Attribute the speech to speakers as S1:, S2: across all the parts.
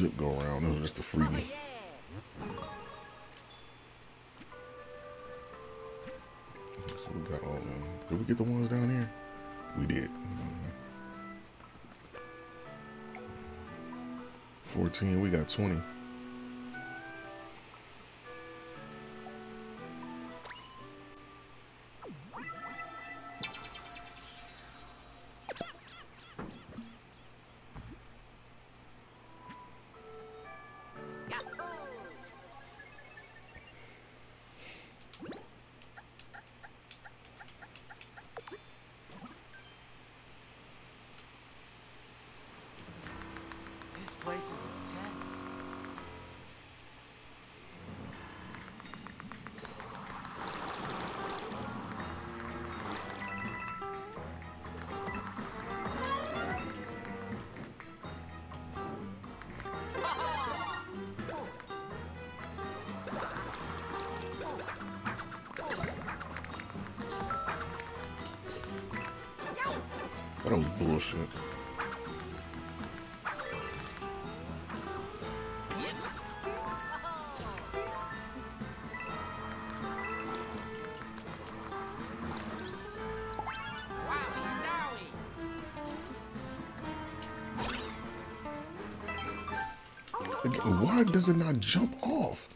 S1: Zip go around. That was just a freebie. Oh, so we got all of them. Did we get the ones down here? We did. 14, we got 20. That was bullshit. Why does it not jump off?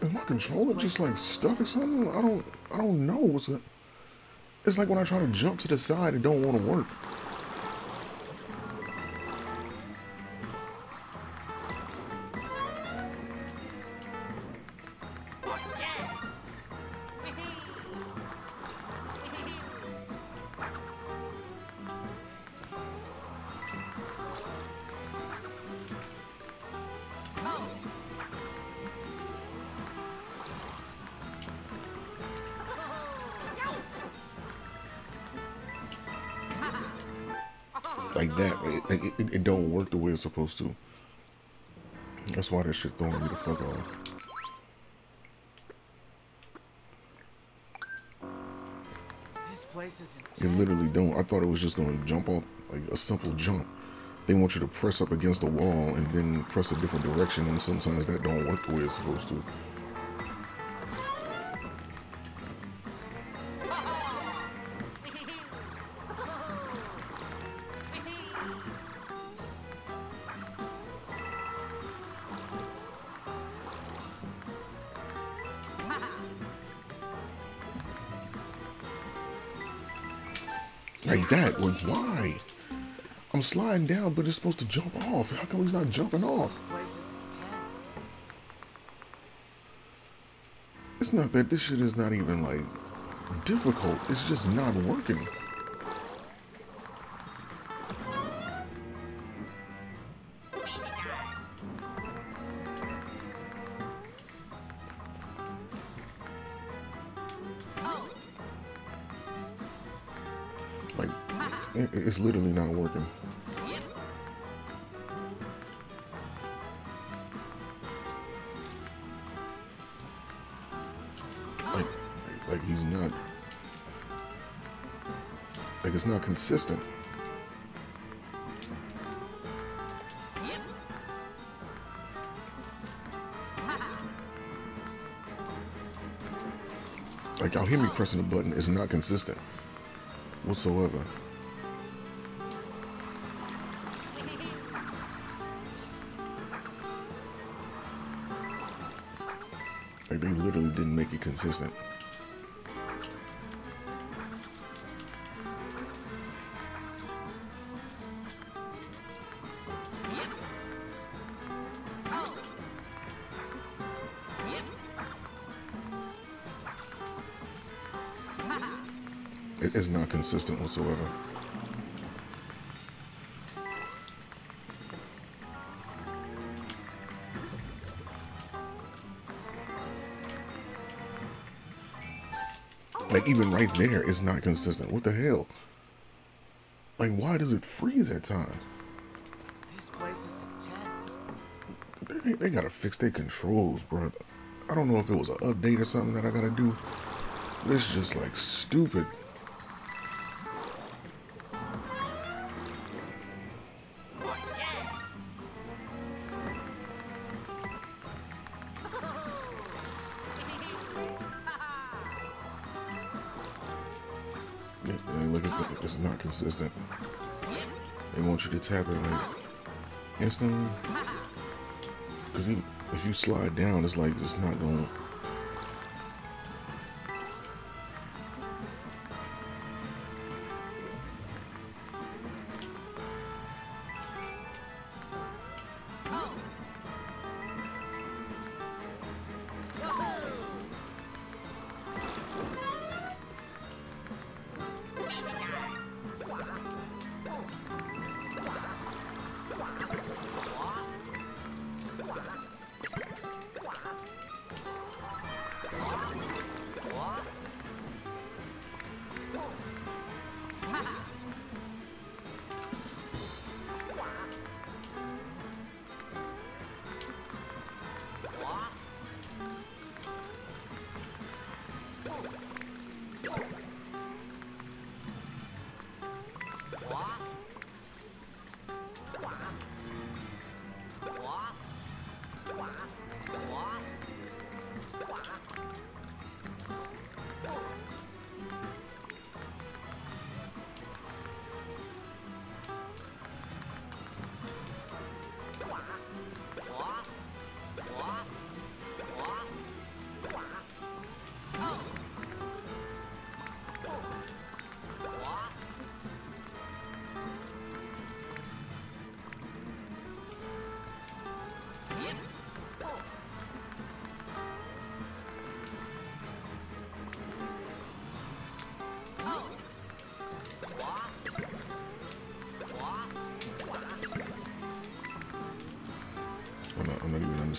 S1: Is my controller just like stuck or something? I don't I don't know what's it. It's like when I try to jump to the side, it don't want to work. Like that, it, like, it, it don't work the way it's supposed to. That's why that shit throwing me the fuck off.
S2: This place is intense.
S1: It literally don't. I thought it was just gonna jump off like a simple jump. They want you to press up against the wall and then press a different direction, and sometimes that don't work the way it's supposed to. Like that. Like why? I'm sliding down, but it's supposed to jump off. How come he's not jumping off? It's not that this shit is not even like difficult. It's just not working. It's literally not working. Like, like he's not. Like it's not consistent. Like y'all hear me pressing the button. It's not consistent whatsoever. Consistent. It is not consistent whatsoever. Even right there, it's not consistent. What the hell? Like why does it freeze at times?
S2: This place is intense.
S1: They, they gotta fix their controls, bro. I don't know if it was an update or something that I gotta do. This is just like stupid. Tap it like instantly. Because if you slide down, it's like it's not going.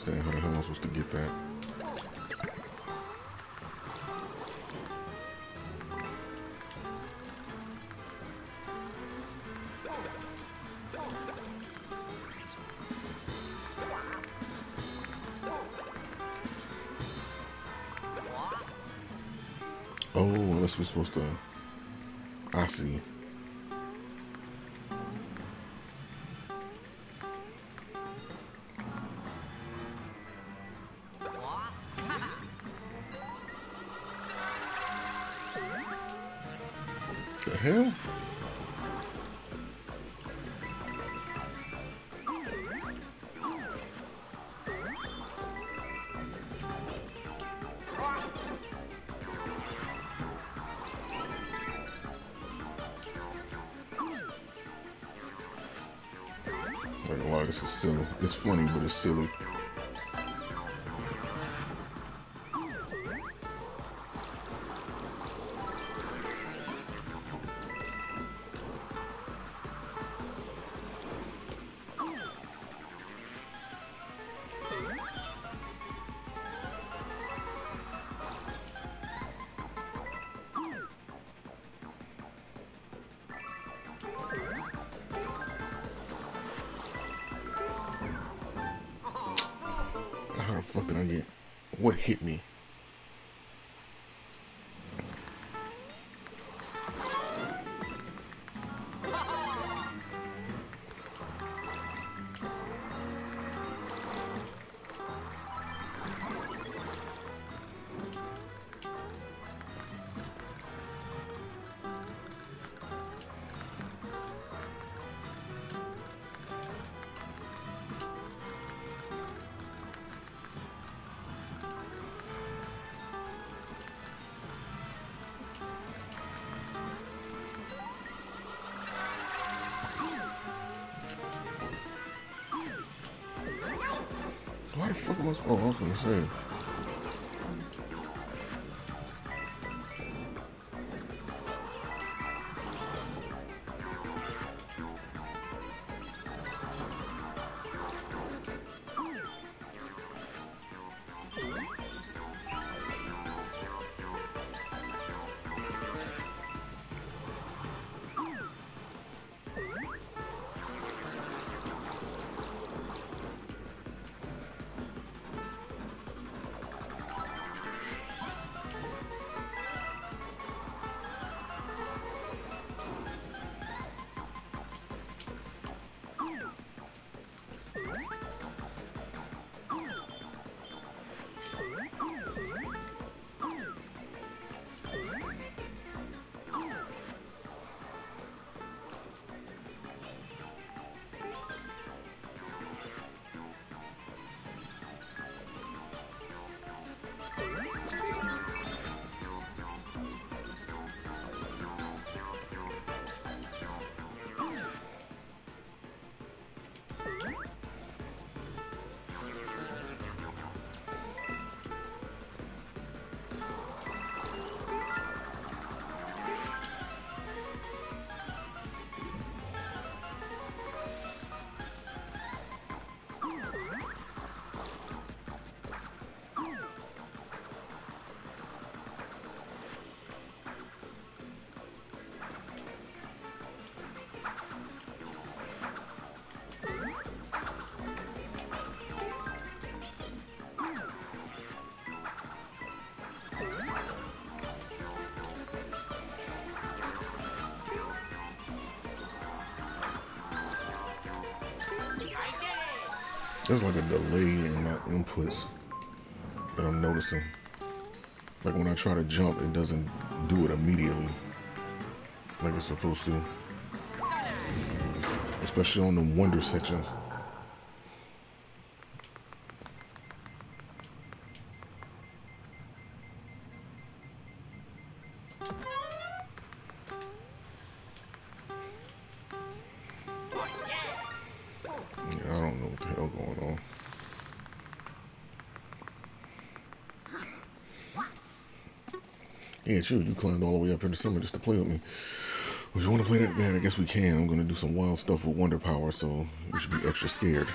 S1: Even how the hell I'm supposed to get that. Oh, unless we're supposed to. I see. I don't know why this is silly. It's funny, but it's silly. Fuck did I get? What hit me? Why the fuck? Oh, I was gonna say. There's like a delay in my inputs that I'm noticing. Like when I try to jump, it doesn't do it immediately like it's supposed to. Especially on the wonder sections. Yeah, it's you. Climbed all the way up here to summer just to play with me. If you want to play that bad, I guess we can. I'm going to do some wild stuff with Wonder Power, so you should be extra scared.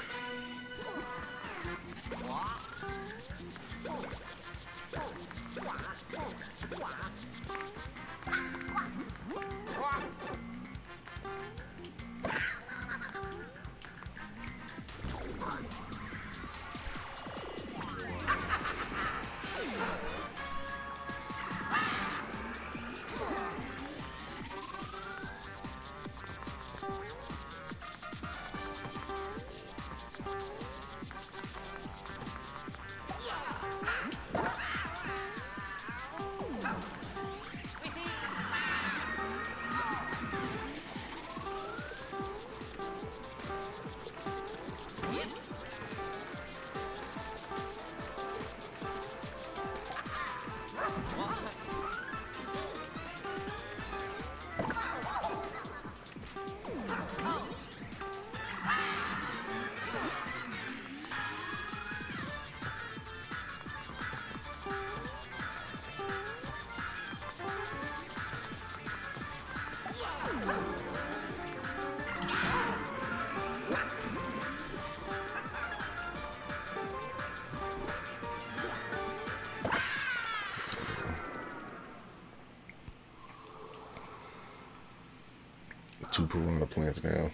S1: Two piranha plants now.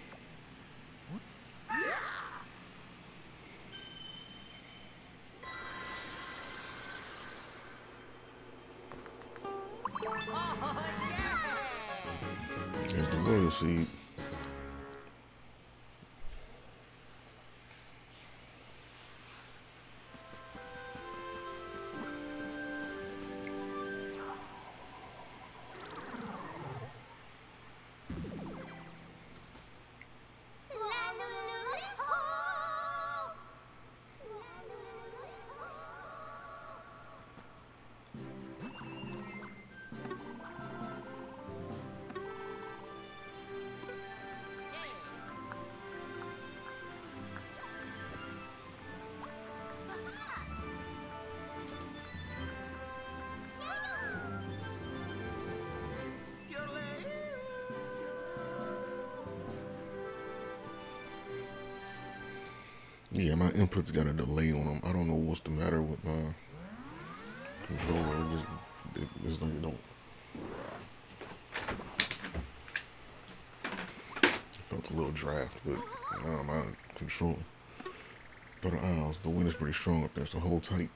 S1: Yeah, my inputs got a delay on them. I don't know what's the matter with my controller. It just, it, it's like it don't. It felt a little draft, but I control. But uh, the wind is pretty strong up there, so hold tight.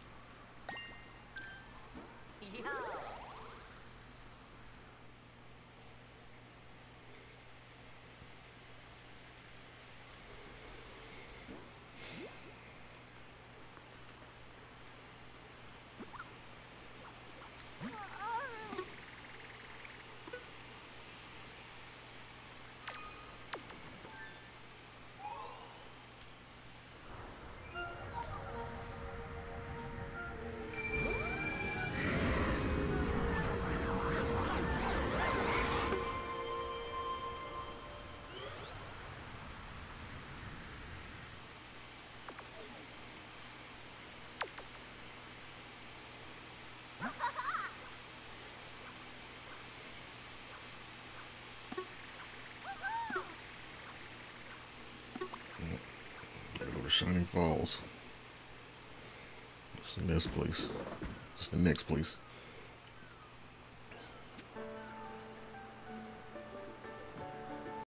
S1: Shining Falls. It's the next place. It's the next place.